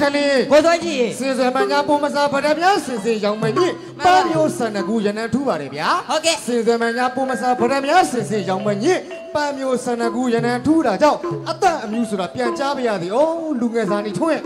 ကောင်းတယ်လေကိုသွဲကြီးစင်စမညာပုံမစားဗဒပြစင်စင်ရောင်မညစ်ပန်းမျိုးဆန္ဒကူရနံထူးပါတယ်ဗျာဟုတ်ကဲ့စင်စမညာပုံမစားဗဒပြစင်စင်ရောင်မညစ်ပန်းမျိုးဆန္ဒကူရနံထူးတာကြောင့်အသက်အမျိုးဆိုတာပြန်ကြားပါရသည်။အိုးလူငယ်စားနေထွန်းရဲ့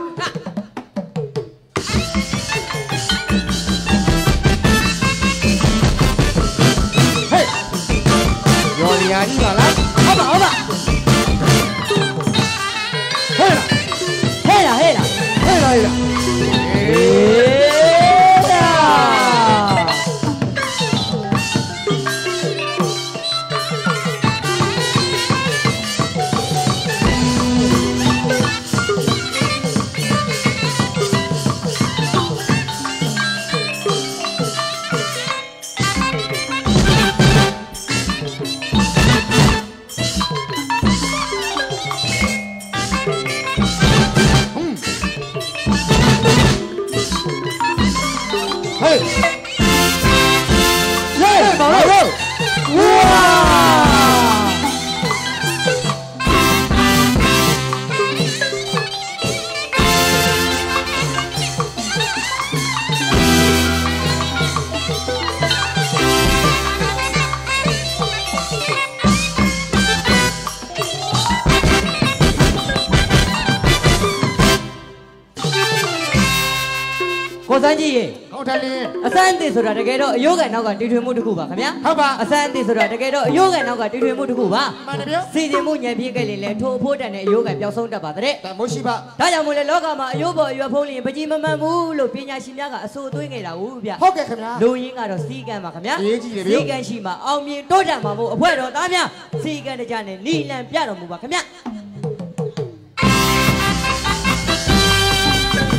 ရေကောင်းတယ်လေအစမ်းအသစ်ဆိုတာတကယ်တော့အယိုးကန်နောက်ကတီထွင်မှုတစ်ခုပါခင်ဗျာဟုတ်ပါအစမ်းအသစ်ဆိုတာတကယ်တော့အယိုးကန်နောက်ကတီထွင်မှုတစ်ခုပါမှန်တယ်ဗျာစီစဉ်မှုညံပြည့်ခဲ့ရင်လည်းထိုးအဖို့တန်တဲ့အယိုးကန်ပျောက်ဆုံးတတ်ပါတဲ့တမိုးရှိပါဒါကြောင့်မို့လဲလောကမှာအယိုးပေါ်အရွယ်ဖုံးလျင်ပကြီးမမှန်ဘူးလို့ပညာရှင်များကအဆိုသွင်းခဲ့တာဟုတ်ဗျဟုတ်ကဲ့ခင်ဗျာလူရင်းကတော့စီကံပါခင်ဗျာအရေးကြီးတယ်ဗျစီကံရှိမှအောင်မြင်တိုးတက်မှာမို့အဖွဲတော်သားများစီကံတကြနဲ့နီလန်ပြတော်မူပါခင်ဗျာ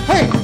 ဟေး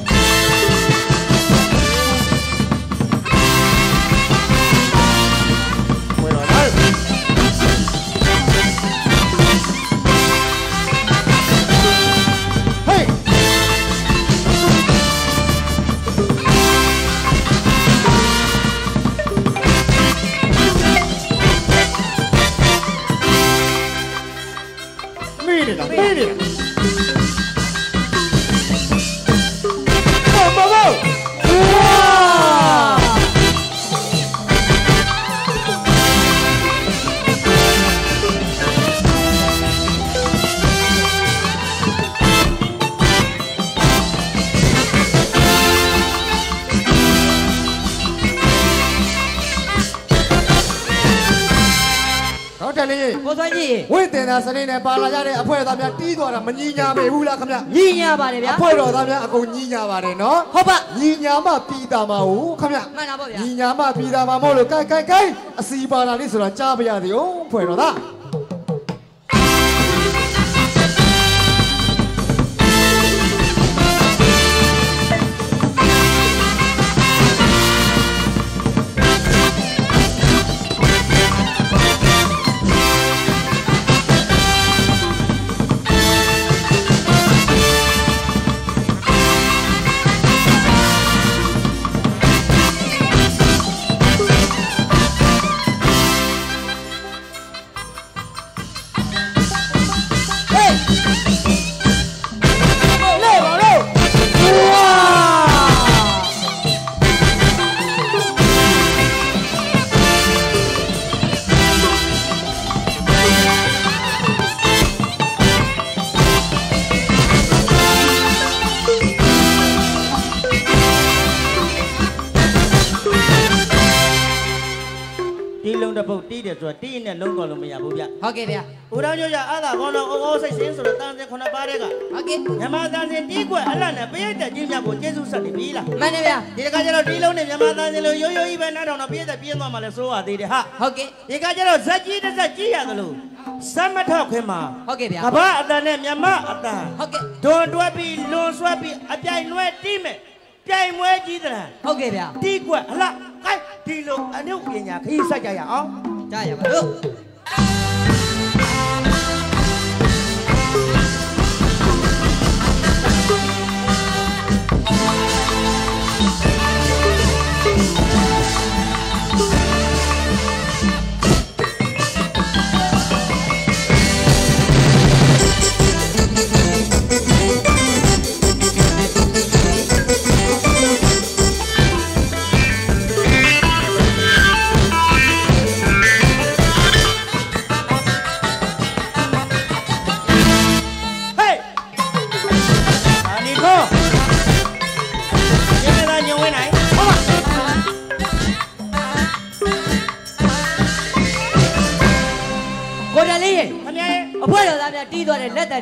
ဝိတင်သာစနေနဲ့ပါလာကြတဲ့အဖွဲသားများတီးသွားတာမညီညာမေဘူးလားခင်ဗျညီညာပါတယ်ဗျာအဖွဲတော်သားများအကုန်ညီညာပါတယ်နော်ဟုတ်ပါညီညာမှပြီးတာမဟုတ်ခင်ဗျမှန်တာပေါ့ဗျာညီညာမှပြီးတာမမဟုတ်လို့ကိုက်ကိုက်ကိုက်အစီပါလာလေးဆိုတာကြားပါရသည်ဟုတ်ဖွဲတော်သား တစ်ပုတ်တီးတယ်ဆိုတော့တီးရင်လည်းလုံးကော်လို့မရဘူးဗျဟုတ်ကဲ့ဗျာဦးတော်ညို့ရအာသာဘောင်းတော်အိုးအိုးစိတ်စင်းဆိုတော့တန်စင်ခုနှစ်ပါးတဲ့ကဟုတ်ကဲ့မြန်မာတန်စင်တီးကွက်အလှနဲ့ပရိသတ်ကြီးများကိုကျေးဇူးဆက်နေပြီလားမှန်တယ်ဗျာဒီကကြတော့တီးလုံးနဲ့မြန်မာတန်စင်လိုရိုးရိုးကြီးပဲနားထောင်တော့ပရိသတ်ပြင်းသွားမှလည်းစိုးရသေးတယ်ဟာဟုတ်ကဲ့ဒီကကြတော့ဇက်ကြီးတစ်ဇက်ကြီးရတယ်လို့စမ်းမထောက်ခွင်းမှာဟုတ်ကဲ့ဗျာကဘာအတန်နဲ့မြမအတန်ဟုတ်ကဲ့ဒွန်တွဲပြီးလွန်ဆွဲပြီးအပြိုင်နွဲတီးမယ်ပြိုင်မွဲကြီးတဲ့ဟုတ်ကဲ့ဗျာတီးကွက်ဟလာကိုက်ဒီလိုအနုပညာခရီးဆက်ကြရအောင် ကြားရပါ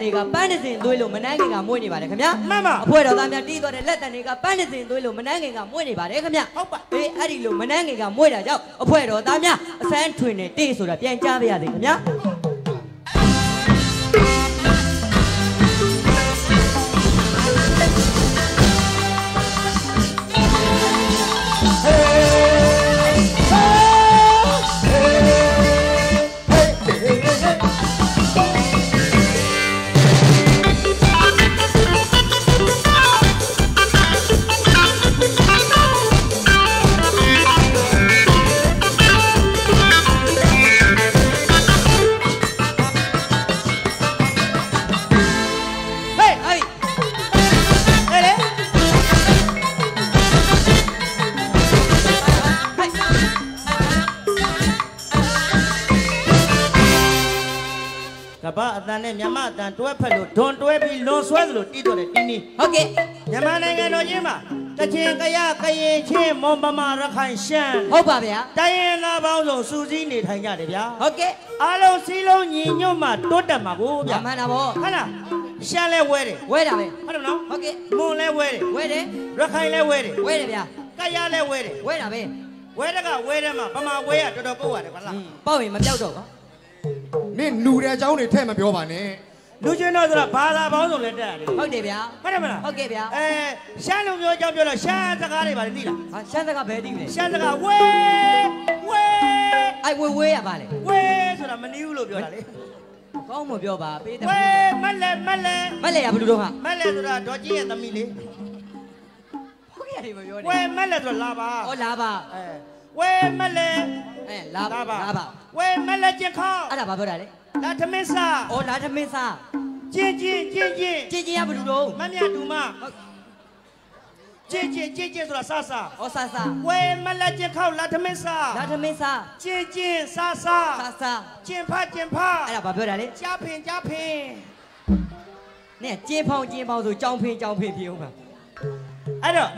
တဲ့လက်တံတွေကပန်းနေစဉ်သွေးလို့မနှမ်းခင်ကမွေးနေပါတယ်ခင်ဗျာမှန်ပါအဖွဲတော်သားများတီးသွားတဲ့လက်တံတွေကပန်းနေစဉ်သွေးလို့မနှမ်းခင်ကမွေးနေပါတယ်ခင်ဗျာဟုတ်ပါအေးအဲ့ဒီလိုမနှမ်းခင်ကမွေးတာကြောင့်အဖွဲတော်သားများအစမ်းထွင်နေတေးဆိုတာပြန်ကြားပါရစေခင်ဗျာ ဘာအတန်နဲ့မြမအတန်တွဲဖက်လို့ဒွန်တွဲပြီးလွန်ဆွဲသလိုတီးတော့တယ်တင်းတင်းဟုတ်ကဲ့မြန်မာနိုင်ငံတော်ကြီးမှာတချင်ကရကရင်ချင်းမွန်ပမာရခိုင်ရှမ်းဟုတ်ပါဗျာတိုင်းရင်းသားပေါင်းစုံစူးစီးနေထိုင်ကြတယ်ဗျာဟုတ်ကဲ့အားလုံးစီးလုံးညီညွတ်မှတိုးတက်မှာကိုအဗျာမှန်တာဗောဟုတ်လားရှမ်းလဲဝဲတယ်ဝဲတာပဲဟုတ်တယ်နော်ဟုတ်ကဲ့မွန်လဲဝဲတယ်ဝဲတယ်ရခိုင်လဲဝဲတယ်ဝဲတယ်ဗျာကရလဲဝဲတယ်ဝဲတာပဲဝဲတကဝဲတယ်မှာဗမာဝဲရတော်တော်ကိုရတယ်ဗလားပေါ့ရင်မပြောက်တော့ဘူး မင်းနူတဲ့အကြောင်းတွေထဲ့မပြောပါနဲ့လူချင်းတော့ဆိုတာဘာသာပေါင်းစုံလဲတက်ရတယ်ဟုတ်တယ်ဗျာဟုတ်တယ်မလားဟုတ်ကဲ့ဗျာအဲရှမ်းလူမျိုးအကြောင်းပြောတော့ရှမ်းစကားတွေပါလေသိလားဟာရှမ်းစကားဘယ်သိမလဲရှမ်းစကားဝဲဝဲအဲ့ဝဲဝဲရပါလေဝဲဆိုတာမနီးဘူးလို့ပြောတာလေကောင်းမပြောပါပေးတယ်ဝဲမက်လဲမက်လဲမက်လေရဘယ်လိုတော့ဟာမက်လဲဆိုတာဒေါ်ကြီးရဲ့သမီးလေဟုတ်ကဲ့ဒီမပြောဝဲနဲ့မက်လဲဆိုတာလာပါဟောလာပါအဲ ဝဲမက်လဲအဲလာပါလာပါဝဲမက်လဲကျင်ခေါအဲ့ဒါဘာပြောတာလဲလာထမင်းစာဩလာသမင်းစားကျင်ကျင်ကျင်ကျင်ကြည်ကြည်ရဘယ်လိုတော့မမြတူမကျင်ကျင်ကျင်ကျင်ဆိုတာဆာဆာဩဆာဆာဝဲမက်လဲကျင်ခေါလာထမင်းစာလာသမင်းစားကျင်ကျင်ဆာဆာဆာဆာကျင်ဖကျင်ဖအဲ့ဒါဘာပြောတာလဲကြားဖင်ကြားဖင်နဲ့ကျင်းဖောင်းကျင်းဖောင်းဆိုကြောင်းဖင်းကြောင်းဖင်းပြေအောင်ပါအဲ့တော့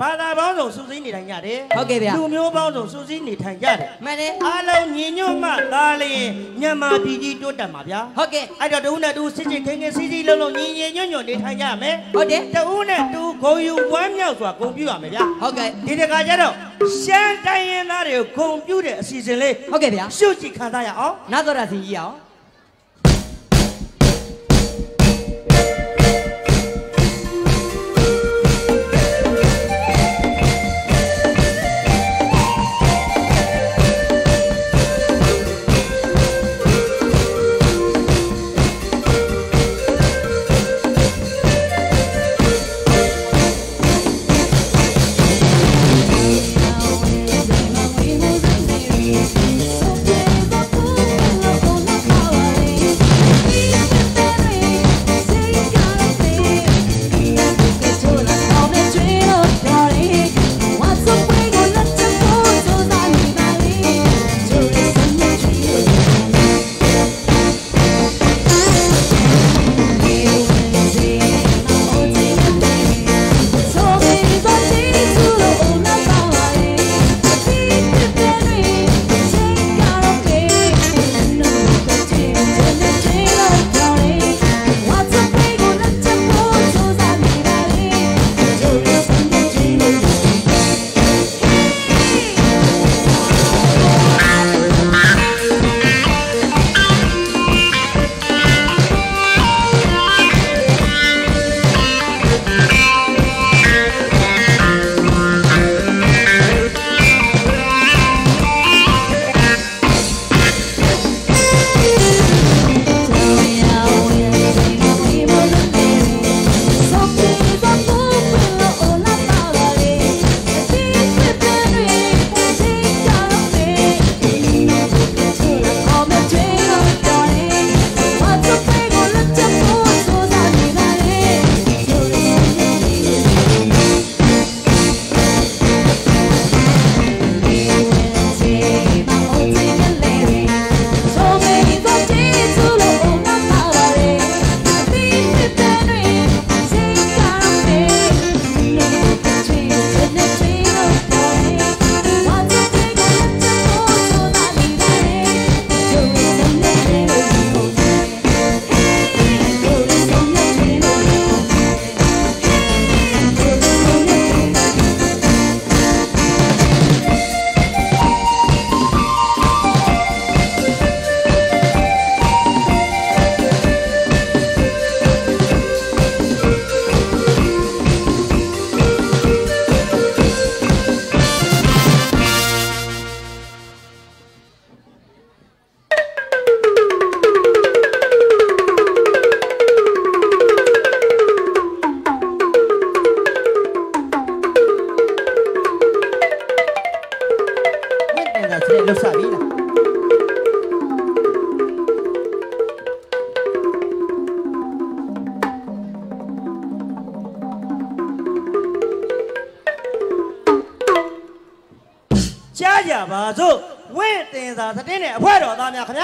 ဘာသာပေါင်းစုံစူးစိနေထိုင်ကြတယ်ဟုတ်ကဲ့ဗျာလူမျိုးပေါင်းစုံစူးစိနေထိုင်ကြတယ်မှန်တယ်အားလုံးညီညွတ်မှသာလျင်မြန်မာပြည်ကြီးတိုးတက်မှာဗျာဟုတ်ကဲ့အဲ့တော့တဦးနဲ့တဦးစစ်စစ်ခင်ခင်စီးစီးလုံးလုံးညီညီညွတ်ညွတ်နေထိုင်ကြမယ်ဟုတ်တယ်တဦးနဲ့တဦးဂုံယူဝမ်းမြောက်စွာဂုံပြူရမယ်ဗျာဟုတ်ကဲ့ဒီတခါကျတော့ရှမ်းတိုင်းရင်းသားတွေကိုဂုံပြူတဲ့အစီအစဉ်လေးဟုတ်ကဲ့ဗျာရှုပ်ကြည့်ခံစားရအောင်နာတော်ရစီကြီးအောင်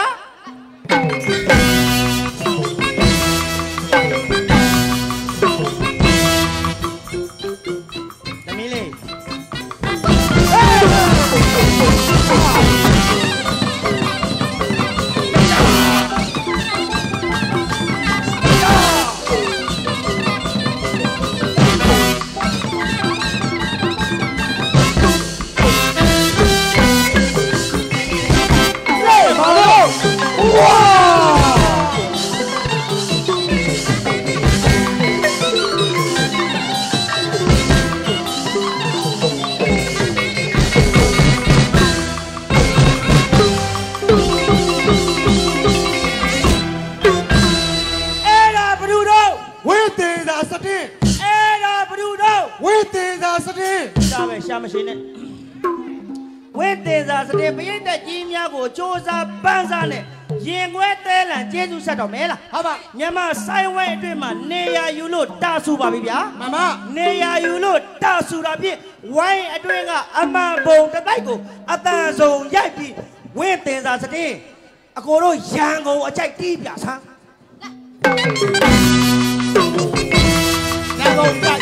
တော်သား မြန်မာဆိုင်ဝဲအတွင်းမှာနေရယူလို့တာဆူပါပြီဗျာမမနေရယူလို့တာဆူတာဖြင့်ဝိုင်းအတွင်းကအမှန်ပုံတစ်တိုက်ကိုအတန်ဆုံးရိုက်ပြီးဝင့်တင်စာစတဲ့အကိုတို့ရန်ကုန်အကြိုက်တီးပြဆန်းငါတော့ကြပါ့ရဲ့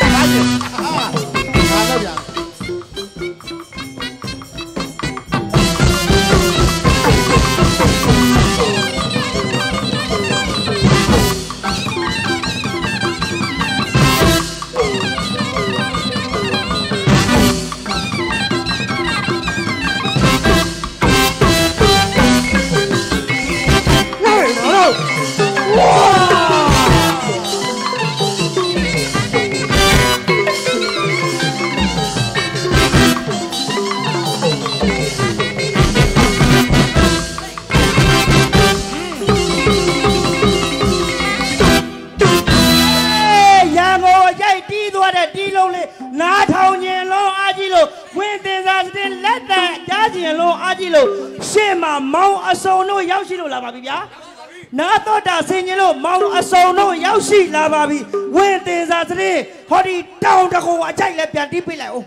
လာပါပြီဝင်တင်စာစတဲ့ဟောဒီတောင်တကုံအကြိုက်လည်းပြန်တီးပြလိုက်အောင်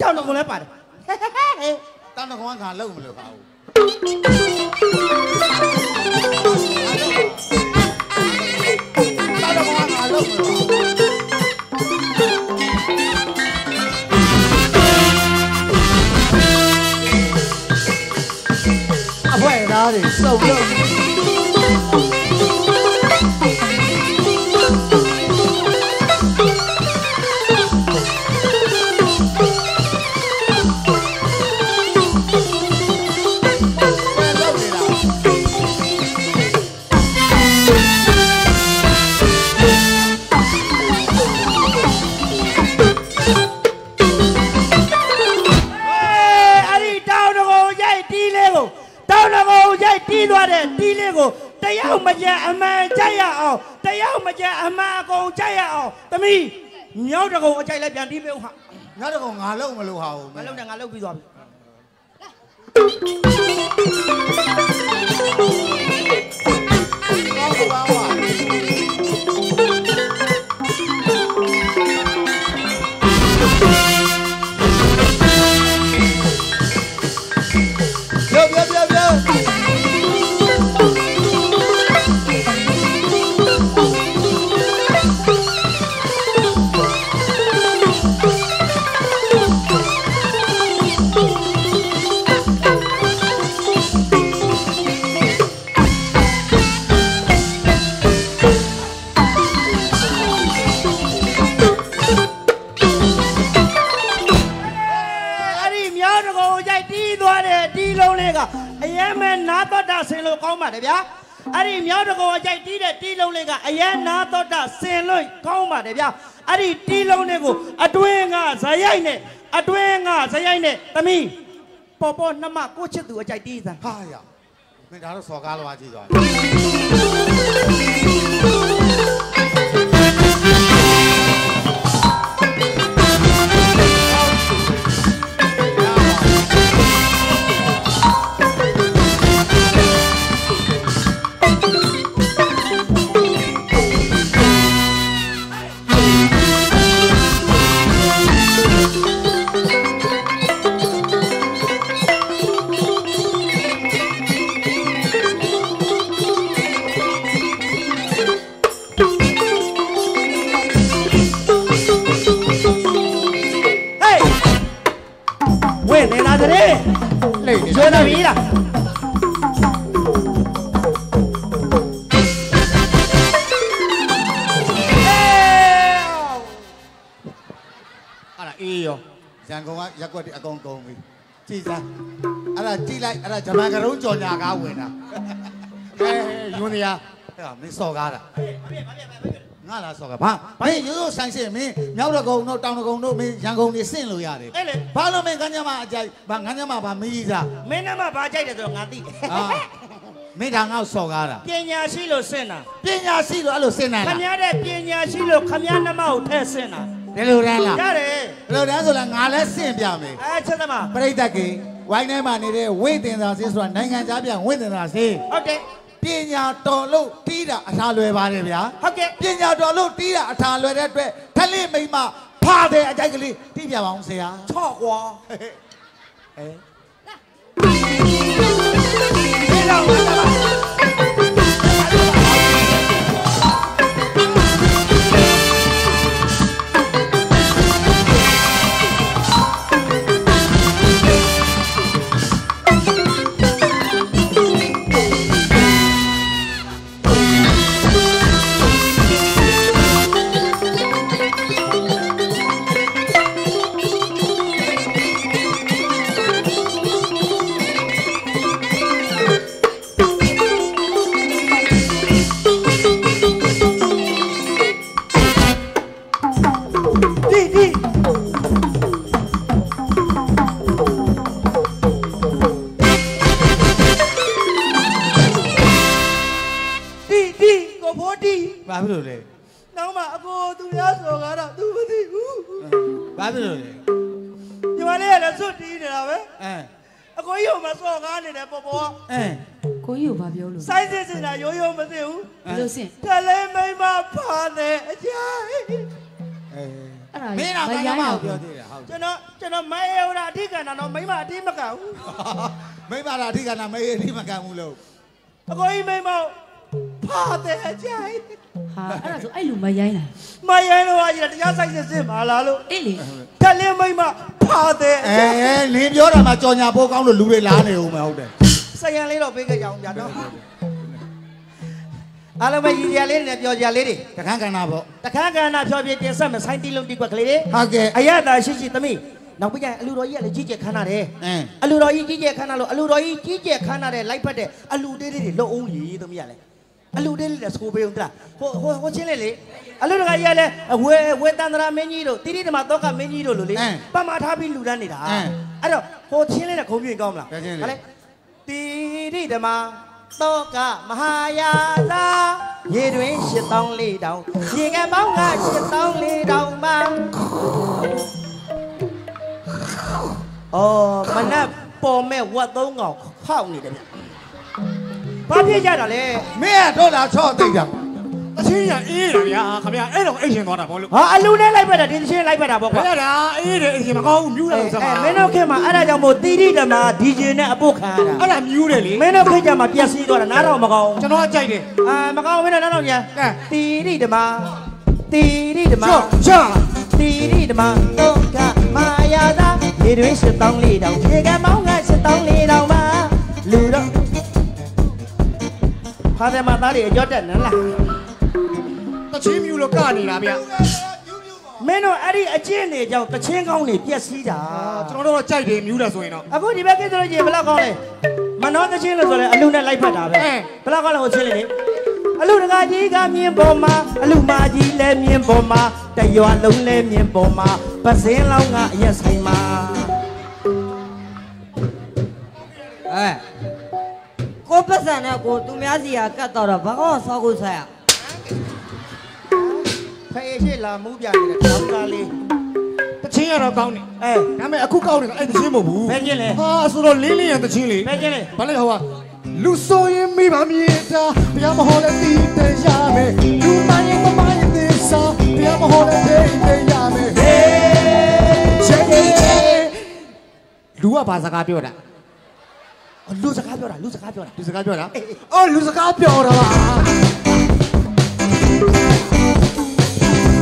တောင်တကုံလည်းပါတယ်တန်းတော့ငါလုံးမလို့ပါဘူးတန်းတော့ငါလုံးမလို့ပါဘူးအဖွဲသားတွေစုံလို့ ပြီးသွားပြီ ပါတယ်ဗျာအဲ့ဒီတီးလုံးလေးကိုအတွင်းကဇရိုက်နဲ့အတွင်းကဇရိုက်နဲ့သမီးပေါ်ပေါ်နှမကိုချစ်သူအကြိုက်တီးစမ်းဟာရမင်းဒါတော့စော်ကားလွားကြည့်သွား ရန်ကုန်ကရက်ကွက်တွေအကုန်ကုန်ပြီကြည်စားအဲ့ဒါကြည်လိုက်အဲ့ဒါဂျပန်ကရုံးကြော်ညာကားဝင်တာဟဲယွန်းတရားအဲ့ဒါမင်းစော်ကားတာငါလားစော်ကားဘာဘာရိုးရိုးဆိုင်စင်မင်းမြောက်တကုံတို့တောင်တကုံတို့မင်းရန်ကုန်နေစင့်လို့ရတယ်အဲ့လေဘာလို့မင်းကန်းကြမအကြိုက်ဘာငန်းကြမဘာမီးစားမင်းနမဘာကြိုက်တယ်ဆိုတော့ငါသိတယ်အာမင်းဒါငါ့ကိုစော်ကားတာပညာရှိလို့စင်တာပညာရှိလို့အဲ့လိုစင့်နိုင်ခလားမရတဲ့ပညာရှိလို့ခမရနမကိုထဲစင်တာ ဒီလိုတန်းလားရတယ်ဒီလိုတန်းဆိုလားငါလည်းစင့်ပြမယ်အဲချက်သမားပရိသတ်ကေဝိုင်းထဲမှာနေတဲ့ဝိသင်္သာစေးဆိုတာနိုင်ငံခြားပြန်ဝိသင်္သာစေးဟုတ်တယ်ပညာတော်လို့တီးတာအထာလွယ်ပါတယ်ဗျာဟုတ်ကဲ့ပညာတော်လို့တီးတာအထာလွယ်တဲ့အတွက်ထက်လေးမိမဖာတဲ့အကြိုက်ကလေးတီးပြပါအောင်ဆရာချော့ကွာအဲဒီလောက်ပါ မရိုင်းတော့အကြီးတရားဆိုင်စစ်စစ်ပါလားလို့အေးလေတလဲမိမဖာတယ်အအဲကြိုင်လင်းပြောတာမှကြော်ညာပိုးကောင်းလို့လူတွေလားနေဦးမယ်ဟုတ်တယ်စရန်လေးတော့ပေးခဲ့ကြအောင်ဗျာတော့အားလုံးပဲရည်ရလေးနဲ့ပြောကြလေးတွေတခန်းကဏ္ဍပေါ့တခါကဏ္ဍဖြောပြတင်ဆက်မယ်ဆိုင်းတီးလုံးတီးကွက်ကလေးတွေဟုတ်ကဲ့အရသာရှိရှိသမီးနောက်ပြရင်အလူတော်ကြီးကလည်းကြီးကျယ်ခမ်းနာတယ်အင်းအလူတော်ကြီးကြီးကျယ်ခမ်းနာလို့အလူတော်ကြီးကြီးကျယ်ခမ်းနာတဲ့လိုက်ဖက်တဲ့အလူသေးလေးတွေလှုပ်အောင်လီသမီးကလည်း အလူသေးလေးတွေဆိုပေးအောင်တလားဟိုဟိုဟိုချင်းလေးလေအလူတော်ကြီးကလည်းဝေဝေတန္တရာမင်းကြီးတို့တိတိဓမ္မတော့ကမင်းကြီးတို့လို့လေပမာထားပြီးလူတန်းနေတာအဲ့တော့ဟိုချင်းလေးကခုံပြင်းကောင်းမလားလေတိတိဓမ္မတော့ကမဟာယာသာရေတွင်၈တောင်း၄တောင်းရေကပေါင်းက၈တောင်း၄တောင်းပါအော်မနက်ပေါ်မဲ့ဝတ်သုံးကောင်ခောက်နေတယ်ဗျ ဘာဖြစ်ကြတာလဲမင်းကတော့လာချော့သိကြအချင်းရအေးတယ်ဗျာခင်ဗျာအဲ့တော့အိတ်ရှင်သွားတာပေါ့လို့ဟာအလူနဲ့လိုက်ပတ်တာဒီသချင်းလိုက်ပတ်တာပေါ့ခကွာဗျာဒါအေးတယ်အိတ်ရှင်မကောင်းဘူးမြူးတယ်အဲဥစ္စာမင်းတို့ခင်မှာအဲ့ဒါကြောင့်မို့တီတီဓမ္မဒီဂျေနဲ့အပုတ်ခံရတာအဲ့ဒါမြူးတယ်လေမင်းတို့ခင်ကြမှာပြက်စီးသွားတာနားတော့မကောင်းကျွန်တော်ကကြိုက်တယ်အာမကောင်းမင်းတို့နားတော့ညာကဲတီတီဓမ္မတီတီဓမ္မချော့ချော့တီတီဓမ္မတော့ကမာယာသာဒီတွင်ရှစ်တောင်းလေးတောင်ခြေကမောင်းကရှစ်တောင်းလေးတောင် ဖာတယ်မသားလေးအကြောတက်နလားတချင်းမြူးလို့ကနေတာဗျာမင်းတို့အဲ့ဒီအကျင့်တွေကြောင့်တချင်းကောင်းတွေပြက်စီးတာကျွန်တော်တို့ကကြိုက်တယ်မြူးတယ်ဆိုရင်တော့အခုဒီဘက်ကဆိုလို့ကြီးဘယ်လောက်ကောင်းလဲမနောတချင်းလို့ဆိုလဲအလူနဲ့လိုက်ဖက်တာပဲအဲဘယ်လောက်ကောင်းလဲဟိုချင်းလေးလေအလူတကာကြီးကမြင်ပေါ်မှာအလူမကြီးလည်းမြင်ပေါ်မှာတရွာလုံးလည်းမြင်ပေါ်မှာပစင်းလောင်းကအရက်ဆိုင်မှာအဲ ကိုပတ်စံနဲ့ကိုသူများစီကကတ်တော့တော့ဘာကောဆောက်ကိုဆိုင်ရဖေးရှိလာမှုပြနေတဲ့တောင်းကားလေးတချင်းရတော့ကောင်းတယ်အဲဒါပေမဲ့အခုကောင်းတယ်အဲ့တချင်းမဟုတ်ဘူးဘယ်ချင်းလဲဟာဆိုတော့လင်းလင်းရတချင်းလေဘယ်ချင်းလဲဘာလဲဟောကလူဆိုရင်မိဘမြေတာဘုရားမဟောတဲ့တီးတဲ့ရမယ်လူမရင်မမရင်သစ္စာဘုရားမဟောတဲ့တိတ်တဲ့ရမယ်ဟေးချေလူကဘာစကားပြောတာ လူစကားပြောတာလူစကားပြောတာလူစကားပြောတာအော်လူစကားပြောတာပါ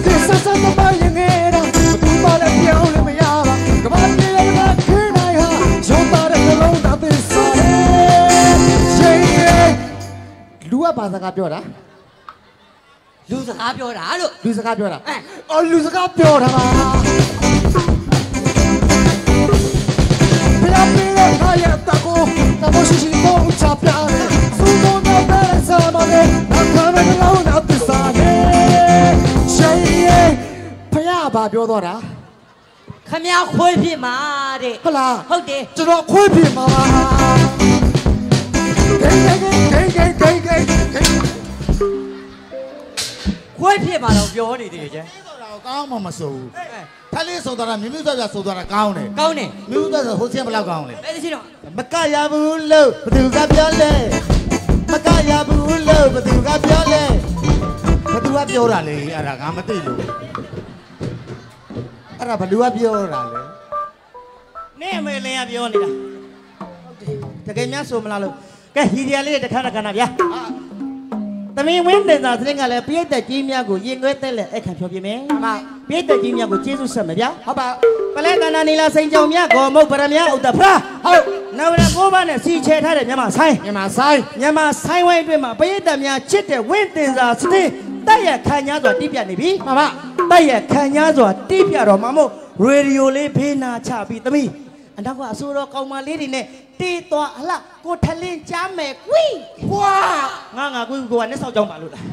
ဒီဆဆမပါရင်ငယ်တော့သူမလည်းပြောင်းလို့မရပါကမ္ဘာကြီးရဲ့ကခေနိုင်ဟာရုံးသားတဲ့နှလုံးသားသိဆိုတယ်ရှင်ရဲ့လူကဘာစကားပြောတာလူစကားပြောတာလို့လူစကားပြောတာအော်လူစကားပြောတာပါဘယ်လိုပြောရ na musi się mącza piany Sumo na berza mamy na kamer lau napisane Szeje ဖရဘာပြောတော့တာခမရခွေးဖြစ်မှာတဲ့ဟုတ်လားဟုတ်တယ်ကျွန်တော်ခွေးဖြစ်မှာပါဂိတ်ဂိတ်ဂိတ်ဂိတ်ဂိတ်ခွေးဖြစ်မှာတော့ပြောနေတယ်ကျန် ကိုကောင်းမှမဆိုဘူးထက်လေးဆိုတော့မြမြသွားပြဆိုတော့ကောင်းတယ်ကောင်းတယ်မြမြသွားဆိုဟိုစင်းဘယ်လောက်ကောင်းလဲဘယ်လိုရှိတော့မကရဘူးလို့ဘသူကပြောလဲမကရဘူးလို့ဘသူကပြောလဲဘသူကပြောတာလေအဲ့ဒါငါမသိလို့အဲ့ဒါဘသူကပြောတာလဲနေအမေလင်းကပြောနေတာတကယ်များဆိုမလားလို့ကဲဟီဒီယာလေးတစ်ခါတစ်ခါနာဗျာ သမီးဝင်းတင်သာသင်းကလည်းပြည့်တဲ့ကြီးများကိုရင်ခွဲတဲ့လက်အခါဖြောပြမယ်မှပြည့်တဲ့ကြီးများကိုကျေးဇူးဆက်မယ်ဗျာဟုတ်ပါပလဲကန္နာနီလာစိန်ကြောင်မြတ်ကောမုတ်ပရမယဥဒ္ဒဖရာဟုတ်နဝရကိုးပါးနဲ့စီချဲထားတဲ့မြန်မာဆိုင်မြန်မာဆိုင်မြန်မာဆိုင်ဝိုင်းအတွင်းမှာပရိသတ်များချစ်တဲ့ဝင့်တင်စာစတဲ့တက်ရခံညာစွာတိပြနေပြီမမတက်ရခံညာစွာတိပြတော့မှမို့ရေဒီယိုလေးဖေးနာချပြီးသမီး အနောက်ကအဆိုတော်ကောင်မလေးတွေနဲ့တေးသွားဟလာကိုထလင်းကြားမယ်ကွီကွာငါငါကွီကိုကနဲ့ဆောက်ကြောင်းပါလို့လား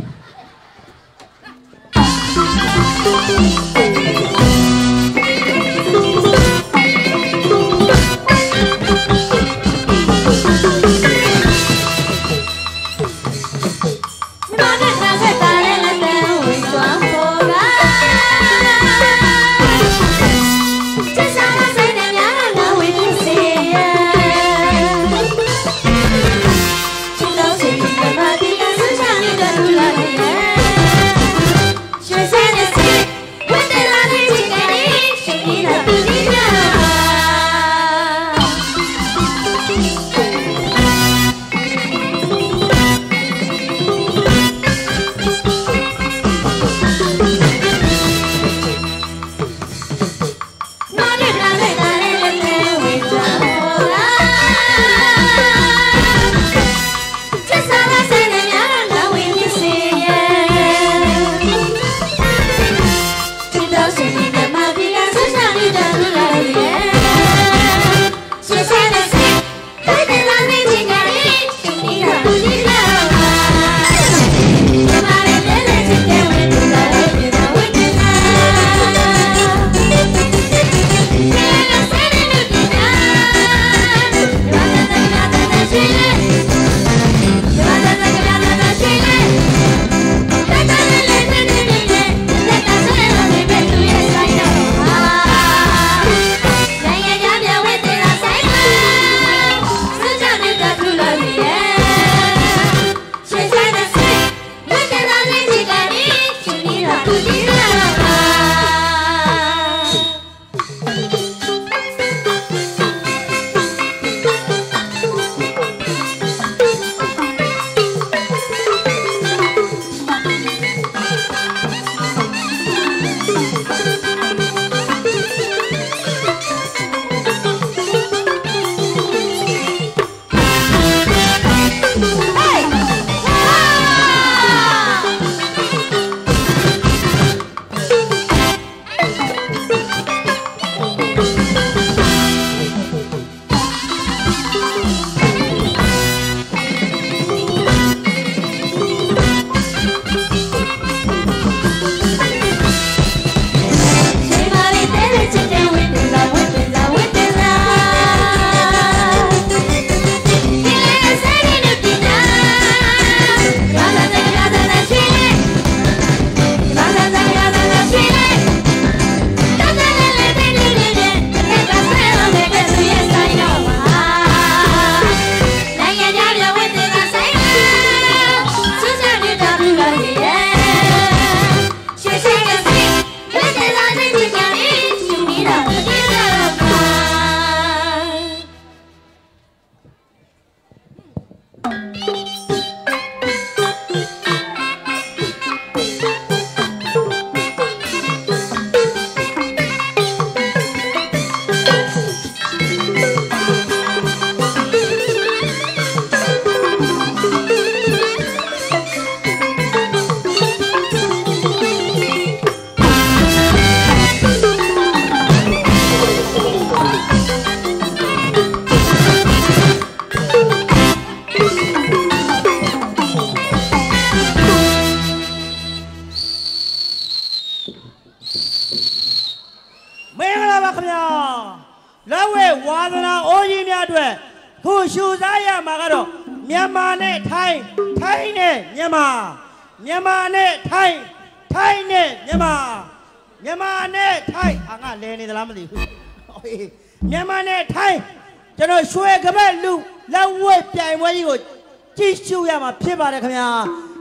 ပါတယ်ခင်ဗျာ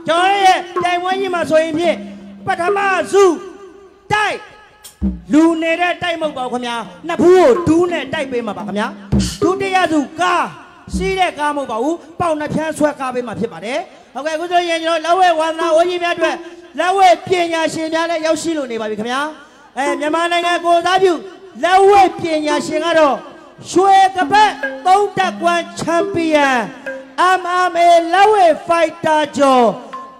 ကျွန်တော်ရဲ့ပြိုင်ပွဲကြီးမှာဆိုရင်ဖြင့်ပထမစုတိုက်လူနေတဲ့တိုက်မဟုတ်ပါဘူးခင်ဗျာနှစ်ဖူးကိုဒူးနဲ့တိုက်ပေးမှာပါခင်ဗျာဒုတိယစုကားစီးတဲ့ကားမဟုတ်ပါဘူးပေါင်နှဖြန်းဆွဲကားပေးမှာဖြစ်ပါတယ်ဟုတ်ကဲ့အခုဆိုရင်ကျွန်တော်လက်ဝဲဝါသနာဝကြီးများအတွက်လက်ဝဲပညာရှင်များလည်းရောက်ရှိလို့နေပါပြီခင်ဗျာအဲမြန်မာနိုင်ငံကိုယ်စားပြုလက်ဝဲပညာရှင်ကတော့ရွှေကပတ်သုံးတက်ကွမ်းချန်ပီယံ MMA လက်ဝဲဖိုက်တာကျော်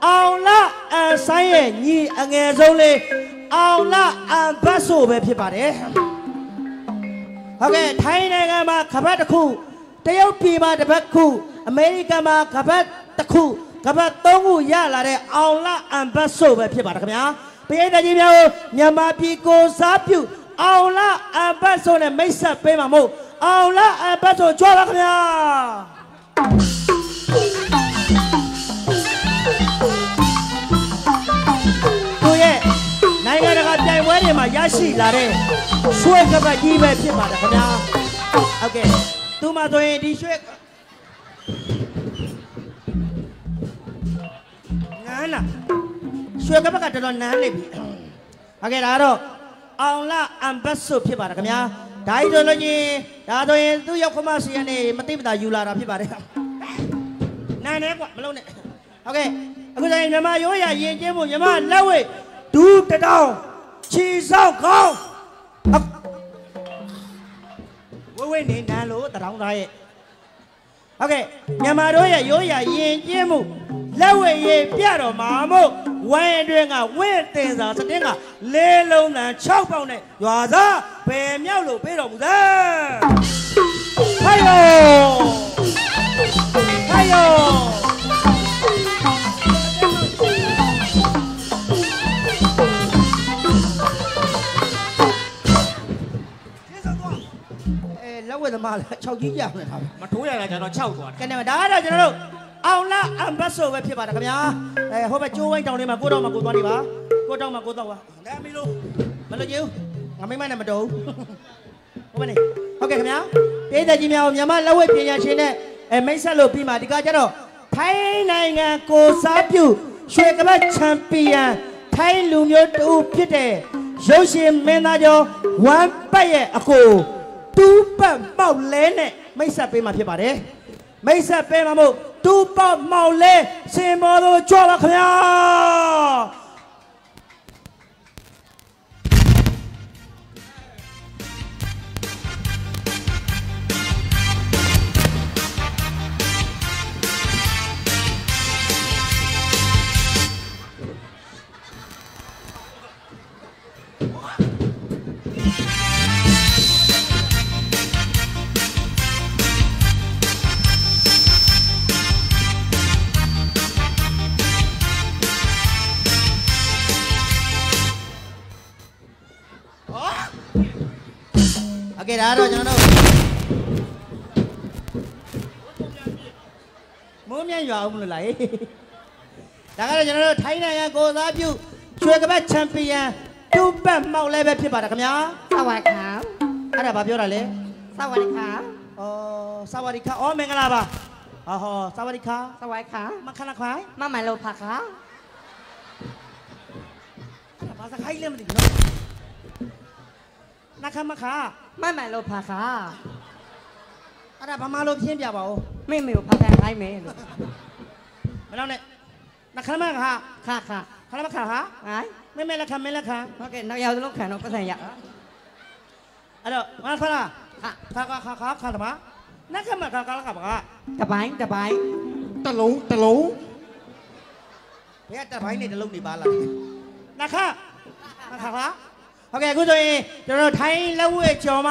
အောင်လအန်ဆိုင်ရဲ့ညီအငယ်ဆုံးလေးအောင်လအန်ဘတ်ဆိုပဲဖြစ်ပါတယ်ဟုတ်ကဲ့ထိုင်းနိုင်ငံမှာခပတ်တစ်ခုတရုတ်ပြည်မှာတစ်ပတ်ခုအမေရိကန်မှာခပတ်တစ်ခုခပတ်သုံးခုရလာတဲ့အောင်လအန်ဘတ်ဆိုပဲဖြစ်ပါတယ်ခင်ဗျာပြည်သူကြီးများကိုမြန်မာပြည်ကိုစားပြုအောင်လအန်ဘတ်ဆိုနဲ့မိတ်ဆက်ပေးမှာမို့အောင်လအန်ဘတ်ဆိုကြွားပါခင်ဗျာ ကိုရဲ့နိုင်ငံတကာပြိုင်ပွဲတွေမှာရရှိလာတဲ့ရွှေကပတ်ကြီးပဲဖြစ်ပါတယ်ခင်ဗျာဟုတ်ကဲ့သူမှဆိုရင်ဒီရွှေနန်းလားရွှေကပတ်ကတော်တော်နန်းနေပြီဟုတ်ကဲ့ဒါကတော့အောင်လာအမ်ဘတ်ဆိုဖြစ်ပါတယ်ခင်ဗျာ ဒါကြီးဆိုလို့ချင်းဒါဆိုရင်သူ့ရောက်ခမစီကနေမသိမသာယူလာတာဖြစ်ပါတယ်နန်းနေကွမလုံးနဲ့ဟုတ်ကဲ့အခုတိုင်းမြမရိုးရရင်ကျင်းဖို့မြမလက်ဝဲဒူးတတောင်ခြီဆောက်ကောင်းဝဲဝဲနေနန်းလို့တတောင်သားရဲ့ဟုတ်ကဲ့မြမတို့ရဲ့ရိုးရရင်ကျင်းမှု လက်ဝဲရေးပြတော်မှာမို့ဝိုင်းအတွင်းကဝင့်တင်စာစတင်းကလေးလုံးတန်6ပေါက်နဲ့ရွာသားဘယ်မြောက်လို့ပေးတော်မူသဲဟိုင်ယောဟိုင်ယောအဲလက်ဝဲသမားလည်း6ကြီးကြောင်နေတာပဲမထိုးရတာကျတော့6သွားတယ်ကဲနေမှာဒါကတော့ကျွန်တော်တို့ အောင်လာအမ်ဘတ်ဆိုပဲဖြစ်ပါတယ်ခင်ဗျာအဲဟိုဘက်ကျိုးဝိုင်းတောင်လေးမှာကိုတော့မှာကိုသွားနေပါကိုတော့မှာကိုတော့ပါလဲမီလို့မလို့ကျူငါမိမနဲ့မတော်ဘူးဟိုဘက်နေဟုတ်ကဲ့ခင်ဗျာပြည်သက်ကြီးများကိုမြန်မာလက်ဝဲပညာရှင်နဲ့အဲမိတ်ဆက်လို့ပြီးမှဒီကကျတော့ထိုင်းနိုင်ငံကိုစားပြုရွှေကပတ်ချန်ပီယံထိုင်းလူမျိုးတူဖြစ်တဲ့ရုပ်ရှင်မင်းသားကျော်ဝမ်ပတ်ရဲ့အကိုတူးပတ်ပေါက်လဲနဲ့မိတ်ဆက်ပေးမှာဖြစ်ပါတယ် မိတ်ဆက်ပေးမှာမို့တူးပတ်မောက်လဲစင်မော်တို့ကြွပါခင်ဗျာ အောင်မလို့လားဒါကတော့ကျွန်တော်တို့ထိုင်းနိုင်ငံကိုစားပြုရွှေကပတ်ချန်ပီယံတူပတ်မောက်လည်းပဲဖြစ်ပါတယ်ခင်ဗျာสวัสดีครับအဲ့ဒါဘာပြောတာလဲสวัสดีครับဩစဝါဒီခါဩမင်္ဂလာပါဟောဟောစဝါဒီခါสวัสดีครับမခဏခွိုင်းมามาโลภะครับအဲ့ဒါဘာစခိုင်းလဲမသိဘူးနော်နခမခါมามาโลภะครับအဲ့ဒါဘာမှလို့ဖြင်းပြပါဦးမိမိကိုဖတ်ဖန်ခိုင်းမယ်လို့ melone nakama ka ka ka kalama ka ha ay may mela ka mela ka okay nak yaw lo ka no pa san ya alo ma phala ka ka ka ka ka ka ma nakama ka ka ka ka ta bai ta bai ta long ta long ဘယ်တပိုင်းနဲ့တလုံးနေပါလားနခနခလားဟုတ်ကဲ့အခုဆိုရင်ကျွန်တော်ထိုင်းလက်ဝဲကျော်မ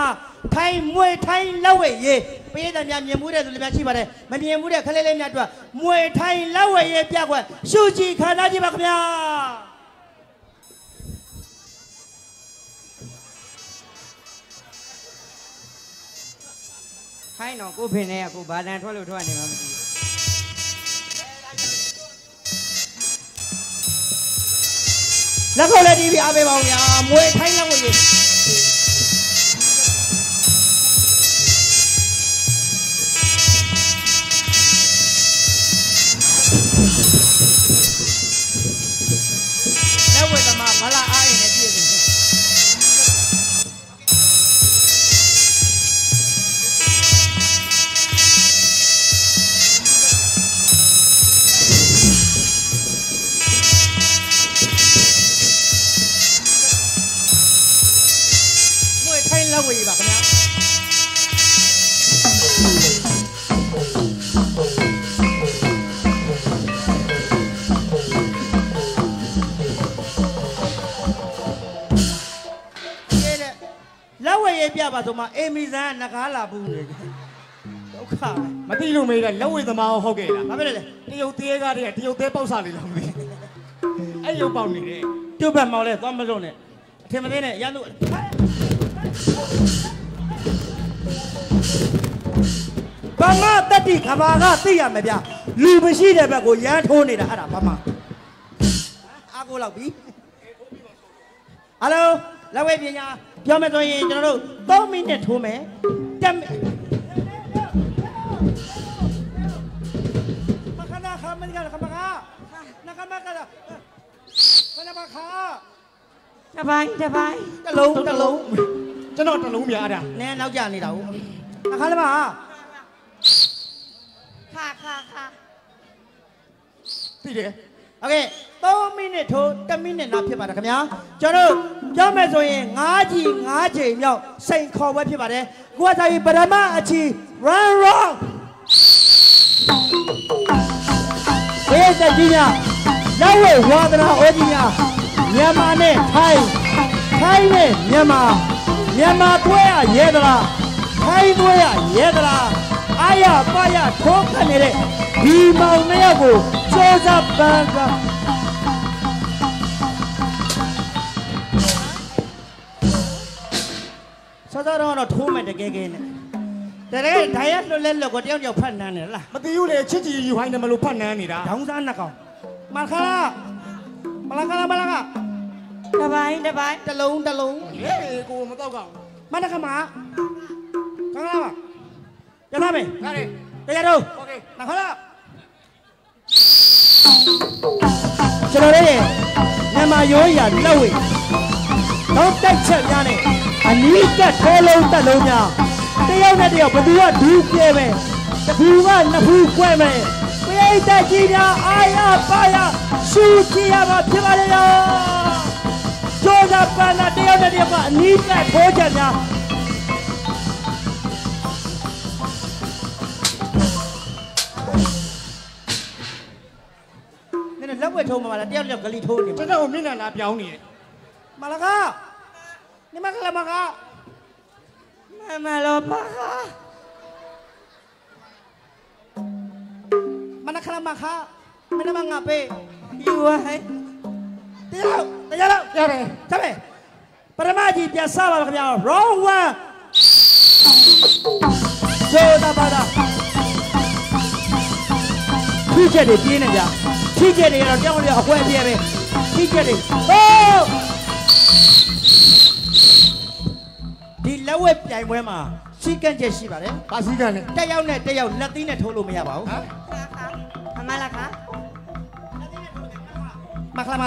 ထိုင်းမွေထိုင်းလက်ဝဲရေး ပေးတဲ့များမြင်မှုတဲ့သူလည်းများရှိပါတယ်မမြင်မှုတဲ့ခလေးလေးများအတွက်မွေထိုင်းလက်ဝဲရေးပြက်ွက်ရှုကြည်ခန္ဓာကြည့်ပါခင်ဗျာခိုင်းတော့ကိုဖင်နဲ့ကကိုဘာတန်ထွက်လို့ထွက်နေမှမသိဘူးလက်ခုပ်လက်တီးပြီးအားပေးပါဦးဗျာမွေထိုင်းလက်ဝဲကြီး ဝဲသမားမ ပြပါဆိုမှအေမီဇန်ကငကားလာဘူးလေဒုက္ခပဲမသိလို့မေးတယ်လက်ဝဲသမားဟုတ်ကဲ့လားဘာဖြစ်လဲလဲတရုတ်သေးကားတည်းကတရုတ်သေးပေါက်စားလေးလားမသိအဲ့ရုပ်ပေါက်နေတယ်ကျုပ်ဘက်မောင်လဲသွားမလို့နဲ့အထင်မသေးနဲ့ရန်သူဘာမတတိခဘာကသိရမယ်ဗျလူမရှိတဲ့ဘက်ကိုရမ်းထိုးနေတာအဲ့ဒါဘာမအားကိုလောက်ပြီဟယ်လိုလက်ဝဲပညာ ပြောမယ်ဆိုရင်ကျွန်တော်တို့3မိနစ်ထိုးမယ်တက်မိမခဏခမနီကခမကနကမကလာခဏမခါ တပိုင်းတပိုင်း တလုံးတလုံး ကျွန်တော်တလုံးများအဲ့ဒါ နည်းနောက်ကျနေတာဟုတ်အခါလည်းမ ခါခါခါ သိတယ် โอเค 3မိနစ်ထိုး1မိနစ်နာဖြစ်ပါတယ်ခင်ဗျာကျွန်တော်တို့ပြောမယ်ဆိုရင်5ကြီး5ချိန်မြောက်စိန်ခေါ်ပွဲဖြစ်ပါတယ်ကိုကစားပြီးပရမအချီ run wrong ဘေးသက်ကြီးများလက်ဝဲဝါဒနာဩကြီးများမြန်မာနဲ့ထိုင်းထိုင်းနဲ့မြန်မာမြန်မာတွဲရရဲသလားထိုင်းတွဲရရဲသလားအာရပါရထိုးခတ်နေတဲ့ဒီမောင်နှစ်ယောက်ကိုစ조사ပန်းကစ တော့တော့ထိုးမယ်တကယ်ကဲနဲ့တကယ်ဒိုင်ရက်လွတ်လဲလွတ်ကိုတယောက်တယောက်ဖတ်နန်းနေလား မသိဘူးလေချစ်ကြည်ယူဟိုင်းတယ်မလို့ဖတ်နန်းနေတာ ဒေါင်းစားနှစ်ကောင်မလခလာမလခလာမလခ တပိုင်းတပိုင်း တလုံးတလုံး ဟေးကိုမတော့ကောက် မနခမကငါလာပါရထားမယ် ဒါလေ တရားတော့ โอเค နခလာကျွန်တော်ရဲ့မြန်မာရိုးရာလက်ဝဲ တော့တိုက်ချက်များနဲ့အနီးကပ်ထဲလုံးတက်လုံးများတယောက်နဲ့တယောက်ဘယ်သူကဒူးပြဲမယ်တခုကနှစ်ဖူးကွဲမယ်ပြိတ္တကြီးများအာရပါရရှူကြည့်ရမှာဖြစ်ပါလေရောကြိုးစားပန်းတာတယောက်နဲ့တယောက်ကအနီးကပ်ထိုးချက်များနင်လက်ဝဲထိုးမှာလားတယောက်တယောက်ကလေးထိုးနေမှာကျွန်တော်မျက်နှာလာပြောင်းနေတယ် မလာကနိမကလာမကမမလောပါခါမနခလာမခမနမငါပေးယူဝဟဲ့တရား တရားလောက်ရတယ်သမဲပရမကြီးပြန်စပါခင်ဗျာ round 1ဇိုတာပါတာထိချက်တွေပြင်းနေကြထိချက်တွေကတော့တယောက်တယောက်အကွဲပြဲပဲထိချက်တွေဟိုးဒီလက်ဝဲပြိုင်ပွဲမှာစီကန့်ချက်ရှိပါတယ်ပါစီကန်နဲ့တက်ရောက်နဲ့တက်ရောက်လက်သီးနဲ့ထိုးလို့မရပါဘူးဟမ်ခါခါအမလာခါမခလာမ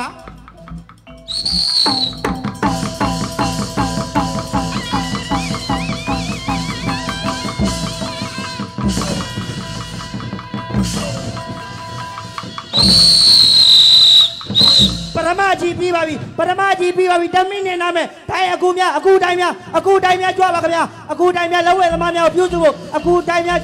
ရမကြီးပြီးပါပြီပရမကြီးပြီးပါပြီ10မိနစ်နာမယ်တိုင်းအခုများအခုတိုင်းများအခုတိုင်းများကြွပါခင်ဗျာအခုတိုင်းများလက်ဝဲသမားများကိုပြုစုဖို့အခုတိုင်းများ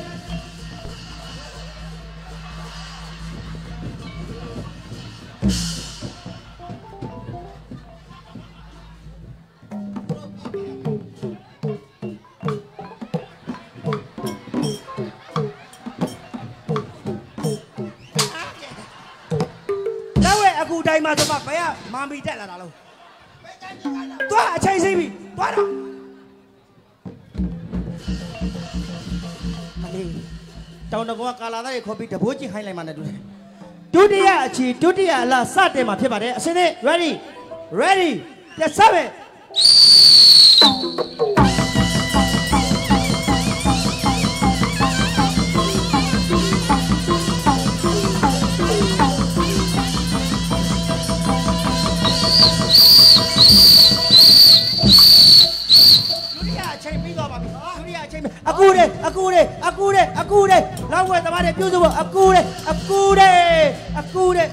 တိုင်းမှာဆိုမှဘယ်ကမာမီတက်လာတာလို့သွားအချိန်စိမ့်ပြီသွားတော့မလေးတောင်တကောကာလာသားရေခေါ်ပြီးတဘိုးချင်းဟိုင်းလိုက်မှနဲ့တူတယ်ဒုတိယအချီဒုတိယအလားစတင်မှာဖြစ်ပါတယ်အစင်းနဲ့ ready ready ပြဆက်ပဲ အချိန်ပြီးအကူတဲ့။အကူတဲ့။အကူတဲ့။အကူတဲ့။လောက်ဝဲသမားတွေပြုစုဖို့အကူတဲ့။အကူတဲ့။အကူတဲ့။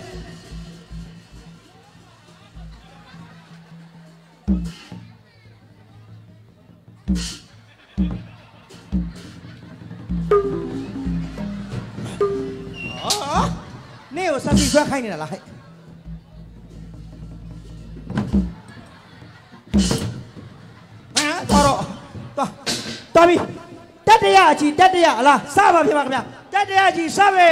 အော်နေကိုဆက်စီဆွဲခိုင်းနေတာလားဟဲ့ဟမ်တော်တော့တော်တော်ပြီ တတရအကြီးတတရအလားစပါဖြစ်ပါခင်ဗျာတတရအကြီးစပဲ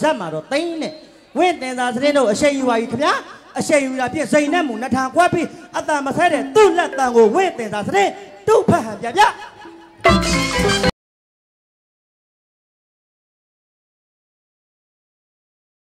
ဇက်မှာတော့တိန်းနဲ့ဝင့်တင်သာသတင်းတို့အရှိန်ယူပါပြီခင်ဗျာအရှိန်ယူတာပြည့်စိန်နဲ့မူနှထံကွက်ပြီးအတန်မဆဲတဲ့သူ့လက်တန်ကိုဝင့်တင်သာသတင်းသူ့ဖက်ဟန်ပြပြ